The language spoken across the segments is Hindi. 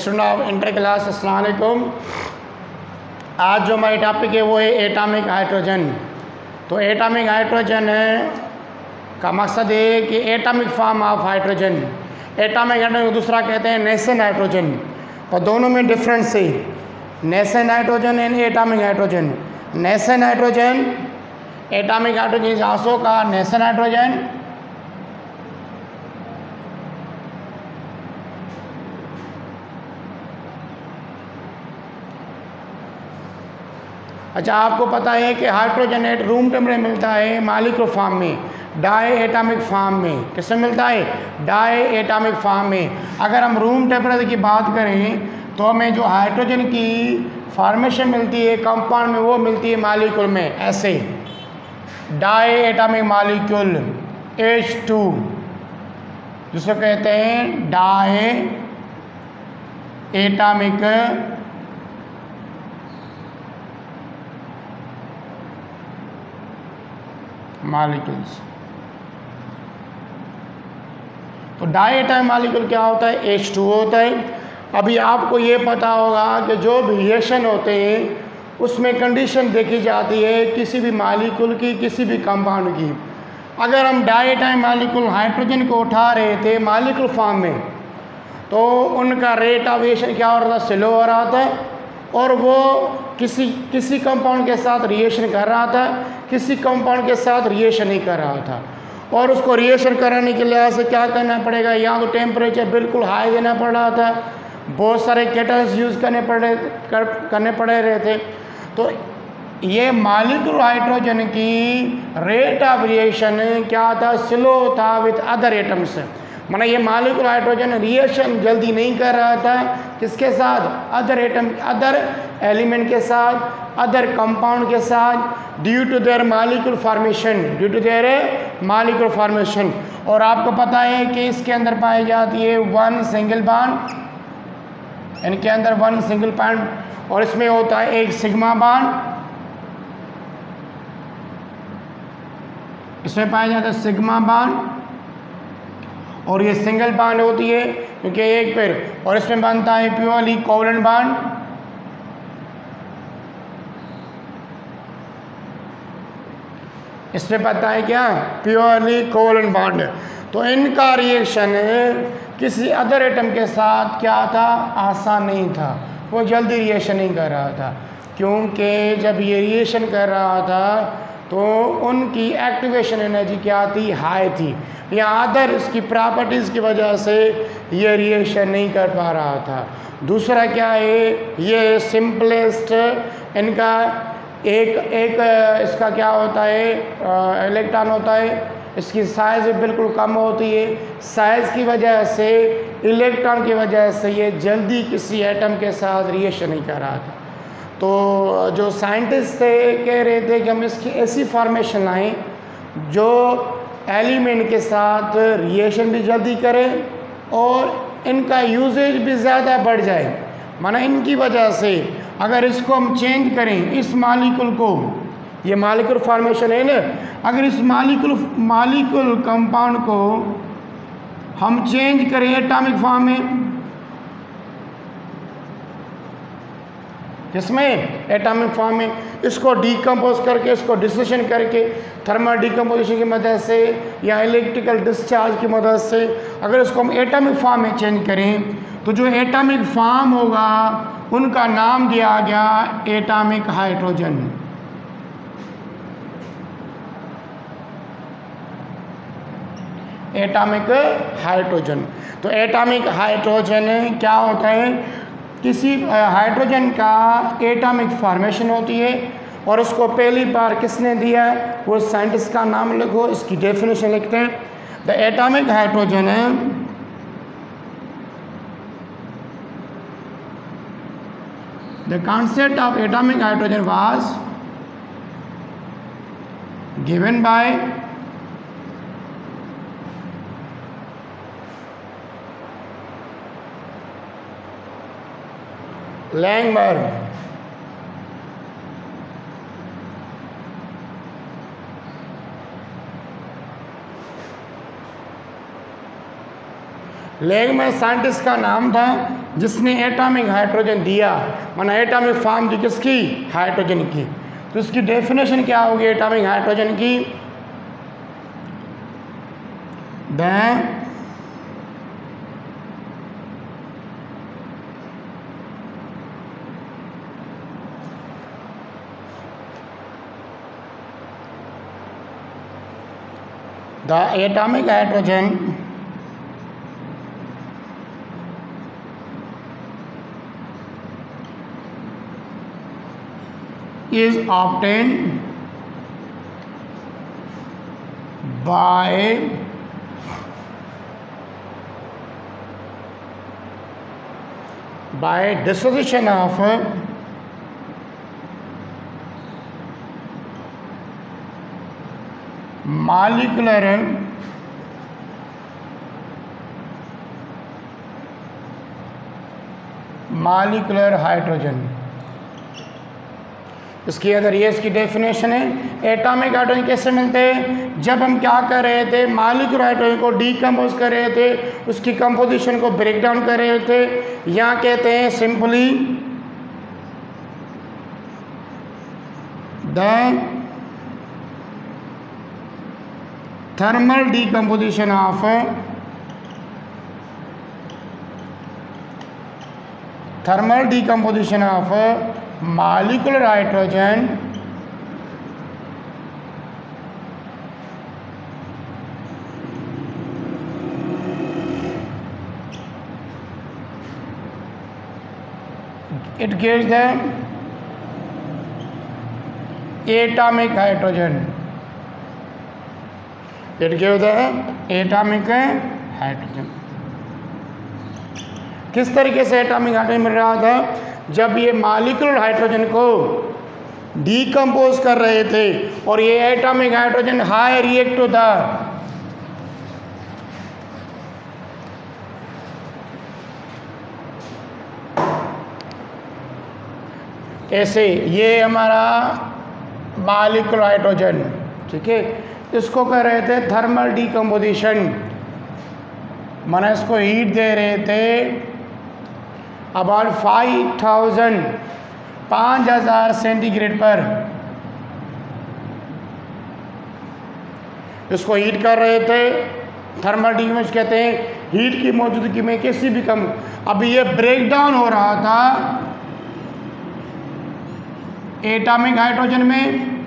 स्टूडेंट ऑफ इंटर क्लास असलकुम आज जो हमारे टॉपिक है वो है एटामिक हाइड्रोजन तो एटॉमिक हाइड्रोजन का मकसद है कि atomic form of hydrogen atomic hydrogen दूसरा कहते हैं नेसन हाइड्रोजन पर दोनों में डिफरेंस है nascent hydrogen and atomic hydrogen nascent hydrogen atomic hydrogen is का नेसन हाइड्रोजन अच्छा आपको पता है कि हाइड्रोजनेट रूम टेम्परेचर मिलता है मालिक्रो फार्म में डाई एटामिक फार्म में किससे मिलता है डाई एटामिक फार्म में अगर हम रूम टेम्परेचर की बात करें तो हमें जो हाइड्रोजन की फॉर्मेशन मिलती है कंपाउंड में वो मिलती है मालिक्यूल में ऐसे diatomic molecule H two जिसको कहते हैं डाई एटामिक मालिक्यूल्स तो डाइएटाइम मालिक्यूल क्या होता है एच टू होता है अभी आपको ये पता होगा कि जो भी रिएक्शन होते हैं उसमें कंडीशन देखी जाती है किसी भी मालिक्यूल की किसी भी कंपाउंड की अगर हम डाइएटाइम मालिक्यूल हाइड्रोजन को उठा रहे थे मालिक्यूल फॉर्म में तो उनका रेट ऑफ रिएक्शन क्या हो रहा था स्लो हो रहा था और वो किसी किसी कंपाउंड के साथ रिएक्शन कर रहा था किसी कंपाउंड के साथ रिएक्शन नहीं कर रहा था और उसको रिएक्शन कराने के लिहाज से क्या करना पड़ेगा यहाँ तो टेम्परेचर बिल्कुल हाई देना पड़ रहा था बहुत सारे केटल्स यूज़ करने पड़े कर, करने पड़े रहे थे तो ये मालिकुल हाइड्रोजन की रेट ऑफ रिएक्शन क्या था स्लो था विथ अदर एटम्स मना ये मालिकुल हाइड्रोजन रिएक्शन जल्दी नहीं कर रहा था किसके साथ अदर एटम अदर एलिमेंट के साथ अदर कंपाउंड के साथ due to their molecule formation due to their molecule formation और आपको पता है कि इसके अंदर पाई जाती है वन सिंगल बांड इनके अंदर वन सिंगल बांड और इसमें होता है एक सिग्मा बांड इसमें पाया जाता है सिग्मा बांड और ये सिंगल बांड होती है क्योंकि एक पेड़ और इसमें बनता है प्योरली कोवलन बांड इसमें बनता है क्या प्योरली कोवलन बांड तो इनका रिएक्शन किसी अदर एटम के साथ क्या था आसान नहीं था वो जल्दी रिएक्शन नहीं कर रहा था क्योंकि जब ये रिएक्शन कर रहा था तो उनकी एक्टिवेशन एनर्जी क्या थी हाई थी या अदर इसकी प्रॉपर्टीज़ की वजह से ये रिएक्शन नहीं कर पा रहा था दूसरा क्या है ये सिंपलेस्ट इनका एक एक इसका क्या होता है इलेक्ट्रॉन होता है इसकी साइज बिल्कुल कम होती है साइज की वजह से इलेक्ट्रॉन की वजह से ये जल्दी किसी एटम के साथ रिएक्शन नहीं कर रहा था तो जो साइंटिस्ट थे कह रहे थे कि हम इसकी ऐसी फार्मेशन आए जो एलिमेंट के साथ रिएक्शन भी जल्दी करें और इनका यूजेज भी ज़्यादा बढ़ जाए माना इनकी वजह से अगर इसको हम चेंज करें इस मालिकुल को ये मालिकुल फार्मेशन है ना अगर इस मालिकुल मालिकुल कंपाउंड को हम चेंज करें एटॉमिक फॉर्म में जिसमें एटॉमिक फॉर्म में इसको डिकम्पोज करके इसको डिसन करके थर्मल डिकम्पोजिशन की मदद से या इलेक्ट्रिकल डिस्चार्ज की मदद से अगर इसको हम एटॉमिक फॉर्म में चेंज करें तो जो एटॉमिक फॉर्म होगा उनका नाम दिया गया एटॉमिक हाइड्रोजन एटॉमिक हाइड्रोजन तो एटॉमिक हाइड्रोजन क्या होता है किसी हाइड्रोजन का एटॉमिक फार्मेशन होती है और उसको पहली बार किसने दिया है वो साइंटिस्ट का नाम लिखो इसकी डेफिनेशन लिखते हैं द एटॉमिक हाइड्रोजन है the concept of atomic hydrogen was given by Langburn Langmuir scientist का नाम था जिसने एटॉमिक हाइड्रोजन दिया माना एटॉमिक फॉर्म दी किसकी हाइड्रोजन की तो इसकी डेफिनेशन क्या होगी एटॉमिक हाइड्रोजन की the the atomic hydrogen is obtained by by dissociation of molecular molecular hydrogen इसकी अगर ये इसकी डेफिनेशन है एटॉमिक हाइड्रोजन कैसे मिलते हैं जब हम क्या कर रहे थे मालिकुलर हाइड्रोजन को डीकम्पोज कर रहे थे उसकी कंपोजिशन को ब्रेक डाउन कर रहे थे यहाँ कहते हैं simply the thermal decomposition of thermal decomposition of molecular hydrogen it gives them atomic hydrogen क्या होता एटामिक हाइड्रोजन किस तरीके से एटॉमिक हाइड्रोजन मिल रहा था जब ये मालिकुलर हाइड्रोजन को डीकम्पोज कर रहे थे और ये एटॉमिक हाइड्रोजन हाई रिएक्ट होता ऐसे ये हमारा मालिकुलर हाइड्रोजन ठीक है इसको कह रहे थे थर्मल डिकम्पोजिशन मैंने इसको हीट दे रहे थे अबाउट फाइव थाउजेंड पाँच हज़ार सेंटीग्रेड पर इसको हीट कर रहे थे थर्मल डिकम्पोज कहते हैं हीट की मौजूदगी में किसी भी कम अभी ये ब्रेक डाउन हो रहा था एटामिक हाइड्रोजन में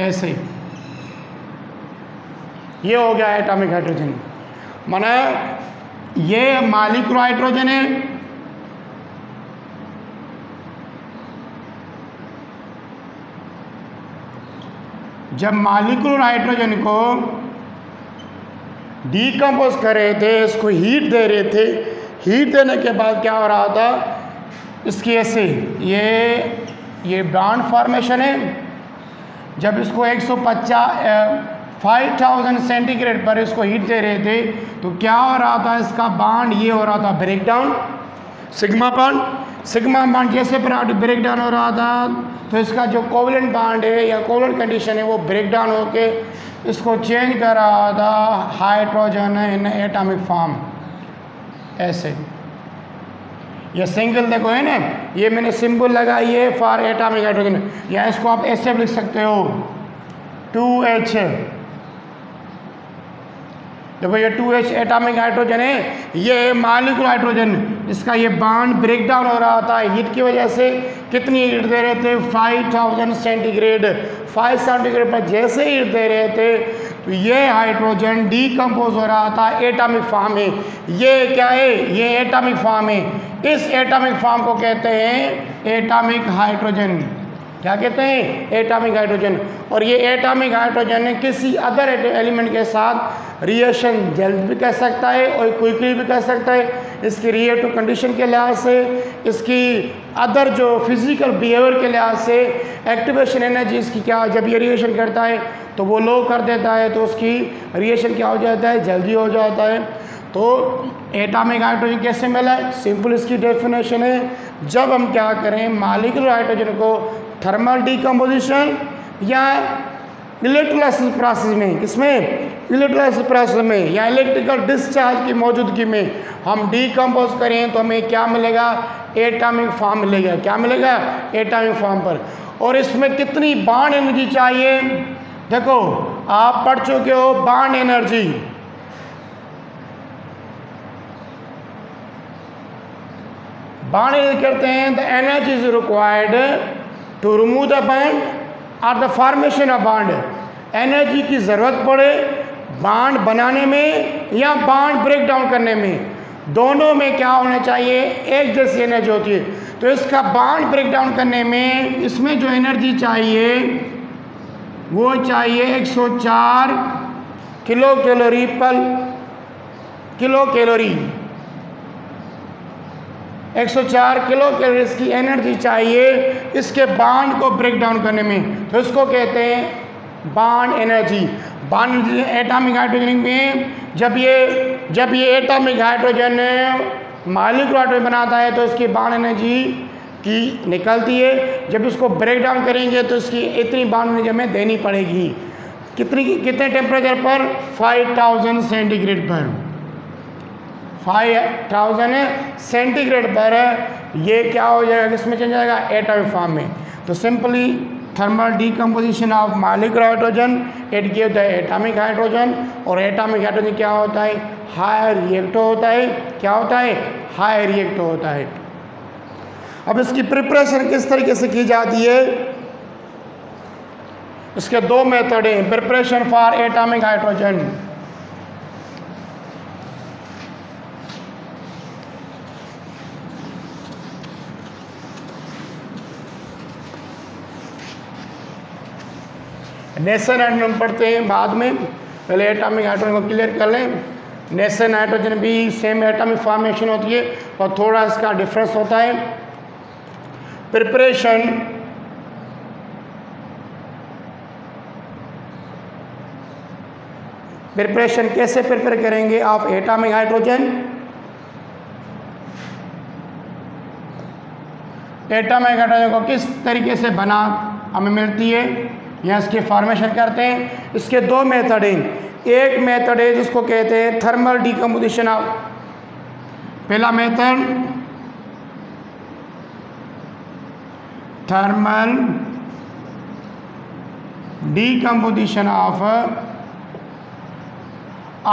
ऐसे ही ये हो गया एटॉमिक हाइड्रोजन माने ये मालिक्रो हाइड्रोजन है जब मालिक्रो हाइड्रोजन को डीकम्पोज कर रहे थे इसको हीट दे रहे थे हीट देने के बाद क्या हो रहा था इसकी ऐसे ये ये ब्रांड फॉर्मेशन है जब इसको एक सौ फाइव थाउजेंड सेंटीग्रेड पर इसको हीट दे रहे थे तो क्या हो रहा था इसका बाड ये हो रहा था breakdown sigma bond sigma bond जैसे ब्रेक डाउन हो रहा था तो इसका जो कोवलेंट बांड है या कोवलेंट कंडीशन है वो ब्रेक डाउन होके इसको चेंज कर रहा था हाइड्रोजन इन एटॉमिक फॉर्म ऐसे यह सिंगल देखो है ना ये मैंने सिंबल लगाई है फॉर एटॉमिक हाइड्रोजन या इसको आप ऐसे लिख सकते हो टू एच देखो ये टू एच एटामिक हाइड्रोजन है ये मालिकुल हाइड्रोजन इसका ये बाड ब्रेक डाउन हो रहा था हीट की वजह से कितनी हीट दे रहे थे five thousand centigrade five centigrade पर जैसे हीट दे रहे थे तो ये हाइड्रोजन डीकम्पोज हो रहा था एटामिक फार्म में ये क्या है ये एटामिक फार्म है इस एटामिक फार्म को कहते हैं एटामिक हाइड्रोजन क्या कहते हैं एटामिक हाइड्रोजन और ये एटामिक हाइड्रोजन किसी अदर एलिमेंट के साथ रिएक्शन जल्द भी कर सकता है और क्विकली भी कर सकता है इसकी रिएक्टिव कंडीशन के लिहाज से इसकी अदर जो फिज़िकल बिहेवियर के लिहाज से एक्टिवेशन एनर्जी इसकी क्या जब ये रिएक्शन करता है तो वो लो कर देता है तो उसकी रिएक्शन क्या हो जाता है जल्दी हो जाता है तो एटॉमिक हाइड्रोजन कैसे मिला है सिंपल इसकी डेफिनेशन है जब हम क्या करें मालिकुलर हाइड्रोजन को थर्मल डिकम्पोजिशन या इलेक्ट्रोलाइसिस प्रोसेस में किसमें इलेक्ट्रोलाइसिस प्रोसेस में या इलेक्ट्रिकल डिस्चार्ज की मौजूदगी में हम डिकम्पोज करें तो हमें क्या मिलेगा एटामिक फॉर्म मिलेगा क्या मिलेगा एटामिक फॉर्म पर और इसमें कितनी बाण एनर्जी चाहिए देखो आप पढ़ चुके हो बाण एनर्जी बाण कहते हैं the energy is required to remove the bond और the formation of bond energy की ज़रूरत पड़े बांड बनाने में या बांड ब्रेक डाउन करने में दोनों में क्या होना चाहिए एक जैसी एनर्जी होती है तो इसका बांड ब्रेक डाउन करने में इसमें जो एनर्जी चाहिए वो चाहिए 104 किलो कैलोरी पर किलो कैलोरी 104 किलो कैलोरीज की एनर्जी चाहिए इसके बाड को ब्रेक डाउन करने में तो इसको कहते हैं बाड एनर्जी बाड एटॉमिक हाइड्रोजन में जब ये जब ये एटॉमिक हाइड्रोजन मालिक में बनाता है तो इसकी बाड एनर्जी की निकलती है जब इसको ब्रेक डाउन करेंगे तो इसकी इतनी बाड एनर्जी हमें देनी पड़ेगी कितनी कितने टेम्परेचर पर फाइव सेंटीग्रेड पर फाइव थाउजेंड सेंटीग्रेड पर ये क्या हो जाएगा किसमें चेंज आएगा एटॉमिक फॉर्म में तो simply thermal decomposition of molecular hydrogen at की होता है एटॉमिक हाइड्रोजन और एटॉमिक हाइड्रोजन क्या होता है हाई रिएक्ट होता है क्या होता है हाई रिएक्ट होता है अब इसकी प्रिपरेशन किस तरीके से की जाती है इसके दो मेथड हैं preparation for atomic hydrogen nascent item पढ़ते हैं बाद में पहले एटॉमिक हाइड्रोजन को क्लियर कर लें नेसन हाइड्रोजन भी सेम एटॉमिक फॉर्मेशन होती है और थोड़ा इसका डिफरेंस होता है प्रिपरेशन प्रिपरेशन कैसे प्रिपेयर करेंगे आप एटामिक हाइड्रोजन एटॉमिक हाइड्रोजन को किस तरीके से बना हमें मिलती है या इसकी फार्मेशन करते हैं इसके दो मेथड हैं एक मेथड है जिसको कहते हैं थर्मल डिकम्पोजिशन ऑफ पहला method thermal decomposition of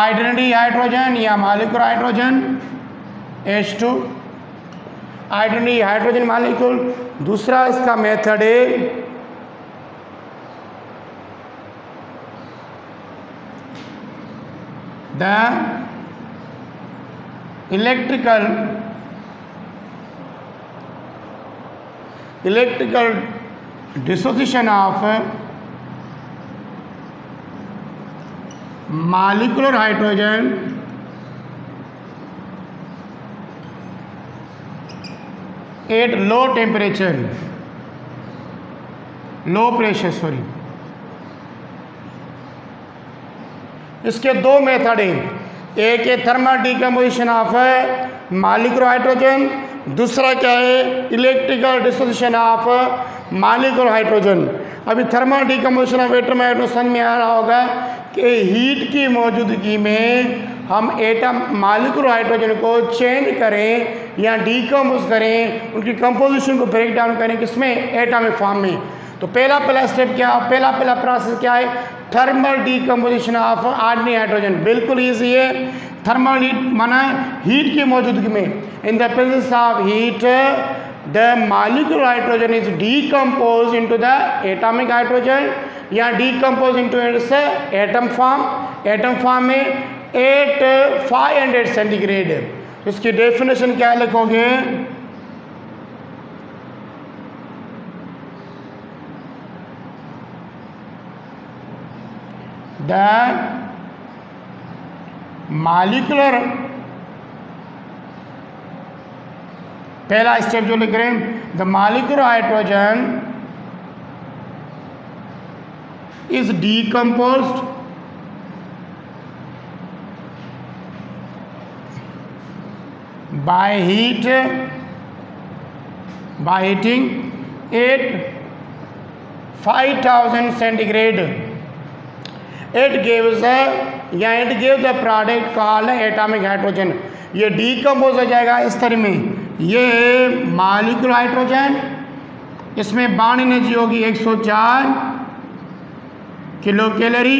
identity hydrogen या molecule hydrogen H two identity hydrogen molecule दूसरा इसका मेथड है The electrical dissociation of molecular hydrogen at low pressure इसके दो मेथड हैं एक है thermal decomposition of molecular hydrogen दूसरा क्या है electrical disposition of molecular hydrogen अभी thermal decomposition of atom hydrogen में आ रहा होगा कि हीट की मौजूदगी में हम एटम मालिक्रो हाइड्रोजन को चेंज करें या डिकम्पोज करें उनकी कंपोजिशन को ब्रेक डाउन करें किसमें एटमिक फॉर्म में तो पहला पहला स्टेप क्या पहला पहला प्रोसेस क्या है thermal decomposition of ordinary hydrogen बिल्कुल ईजी है थर्मल हीट माना हीट की मौजूदगी में in the presence of heat the molecular hydrogen is decompose into the atomic hydrogen या decompose into its atom form atom form में एट फाइव हंड्रेड सेंटीग्रेड इसकी डेफिनेशन क्या लिखोगे then molecular पहला स्टेप जो लिख रहे हैं the molecular hydrogen is decompose by heat by heating at 5000 centigrade it gives या it give the product call atomic hydrogen ये डीकम्पोज हो जाएगा इस तरह में ये मालिकुल हाइड्रोजन इसमें बाण एनर्जी होगी 104 किलो कैलोरी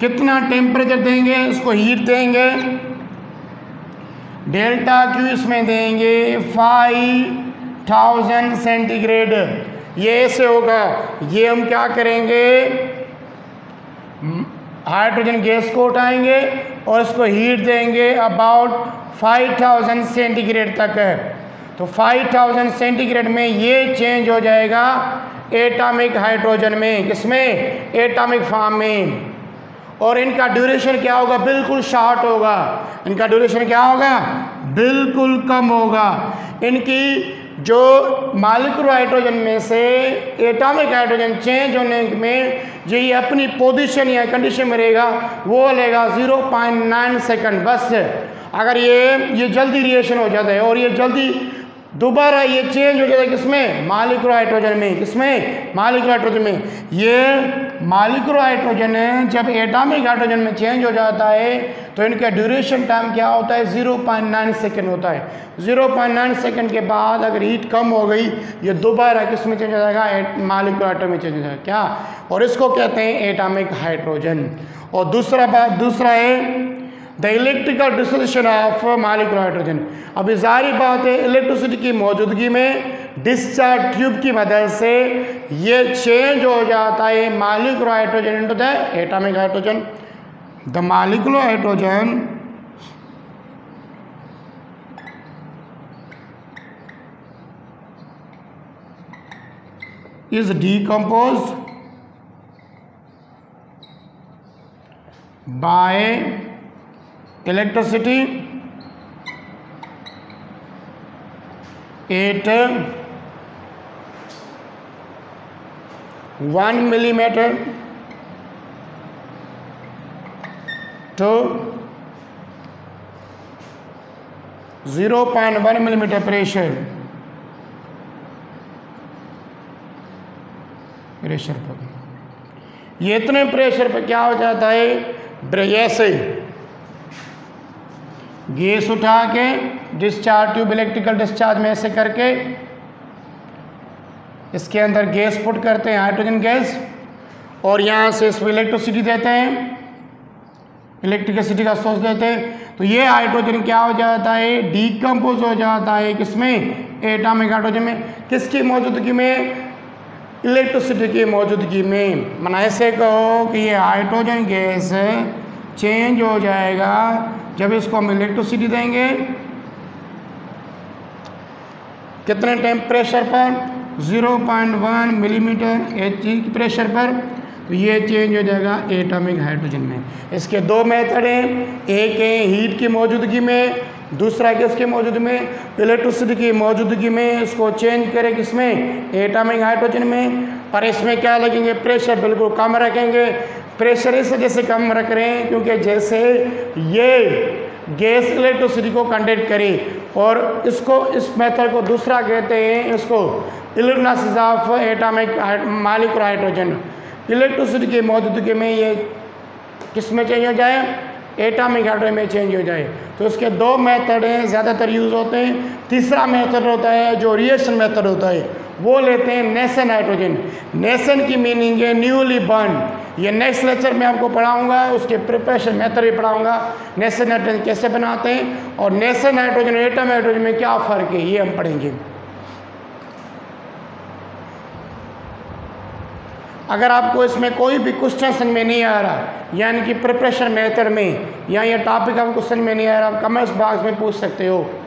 कितना टेम्परेचर देंगे इसको हीट देंगे डेल्टा क्यू इसमें देंगे फाइव थाउजेंड सेंटीग्रेड ये ऐसे होगा ये हम क्या करेंगे हाइड्रोजन गैस को उठाएंगे और इसको हीट देंगे अबाउट 5000 सेंटीग्रेड तक है तो 5000 सेंटीग्रेड में ये चेंज हो जाएगा एटामिक हाइड्रोजन में किसमें एटॉमिक फॉर्म में और इनका ड्यूरेशन क्या होगा बिल्कुल शॉर्ट होगा इनका ड्यूरेशन क्या होगा बिल्कुल कम होगा इनकी जो मालिकुल हाइड्रोजन में से एटॉमिक हाइड्रोजन चेंज होने में जो ये अपनी पोजीशन या कंडीशन में रहेगा वो लेगा ज़ीरो पॉइंट नाइन सेकेंड बस अगर ये ये जल्दी रिएक्शन हो जाता है और ये जल्दी दोबारा ये चेंज हो जाता है किसमें मालिक्रो हाइड्रोजन में किसमें मालिक्रो हाइड्रोजन में ये मालिक्रो हाइड्रोजन है जब एटामिक हाइड्रोजन में चेंज हो जाता है तो इनका ड्यूरेशन टाइम क्या होता है 0.9 सेकेंड होता है 0.9 सेकेंड के बाद अगर हीट कम हो गई ये दोबारा किस में चेंज हो जाएगा मालिक्रो हाइड्रोजन में चेंज हो जाएगा क्या और इसको कहते हैं एटामिक हाइड्रोजन और दूसरा बात दूसरा है the electrical dissolution of molecular hydrogen अभी ये बात है इलेक्ट्रिसिटी की मौजूदगी में डिस्चार्ज ट्यूब की मदद से ये चेंज हो जाता है molecular hydrogen into the atomic hydrogen the molecular hydrogen decompose by electricity at one millimetre to zero point one millimetre pressure pressure पर ये इतने प्रेशर पर क्या हो जाता है ऐसे गैस उठा के डिस्चार्ज ट्यूब इलेक्ट्रिकल डिस्चार्ज में ऐसे करके इसके अंदर गैस पुट करते हैं हाइड्रोजन गैस और यहाँ से इसको इलेक्ट्रिसिटी देते हैं इलेक्ट्रिसिटी का सोर्स देते हैं तो ये हाइड्रोजन क्या हो जाता है डीकम्पोज हो जाता है किसमें एटामिक हाइड्रोजन में किसकी मौजूदगी में इलेक्ट्रिसिटी की मौजूदगी में मना ऐसे कहो कि ये हाइड्रोजन गैस चेंज हो जाएगा जब इसको हम इलेक्ट्रिसिटी देंगे कितने टेम्परेचर पर 0.1 मिलीमीटर एच प्रेशर पर तो ये चेंज हो जाएगा एटॉमिक हाइड्रोजन में इसके दो मेथड हैं एक है हीट की मौजूदगी में दूसरा किसके मौजूद में इलेक्ट्रिसिटी की मौजूदगी में इसको चेंज करें किसमें एटॉमिक हाइड्रोजन में और इसमें क्या लगेंगे प्रेशर बिल्कुल कम रखेंगे प्रेशर इस वजह से कम रख रहे हैं क्योंकि जैसे ये गैस इलेक्ट्रिसिटी को कंडक्ट करे और इसको इस मेथड को दूसरा कहते हैं इसको इलेक्ट्रोसिस ऑफ एटामिक मालिक हाइड्रोजन इलेक्ट्रिसिटी की मौजूदगी में ये किस में चेंज हो जाए एटामिक हाइड्रोजन में चेंज हो जाए तो इसके दो मेथड हैं ज़्यादातर यूज़ होते हैं तीसरा मेथड होता है जो रिएक्शन मेथड होता है वो लेते हैं नेसन हाइड्रोजन नेसन की मीनिंग है न्यूली बर्न ये नेक्स्ट लेक्चर में आपको पढ़ाऊंगा उसके प्रिपरेशन मेथड भी पढ़ाऊंगा नेशन नाइट्रोजन कैसे बनाते हैं और नेशन नाइट्रोजन एटम नाइट्रोजन में क्या फ़र्क है ये हम पढ़ेंगे अगर आपको इसमें कोई भी क्वेश्चन समझ में नहीं आ रहा यानी कि प्रिपरेशन मेथड में या ये टॉपिक आपको समझ में नहीं आ रहा आप कमेंट्स बॉक्स में पूछ सकते हो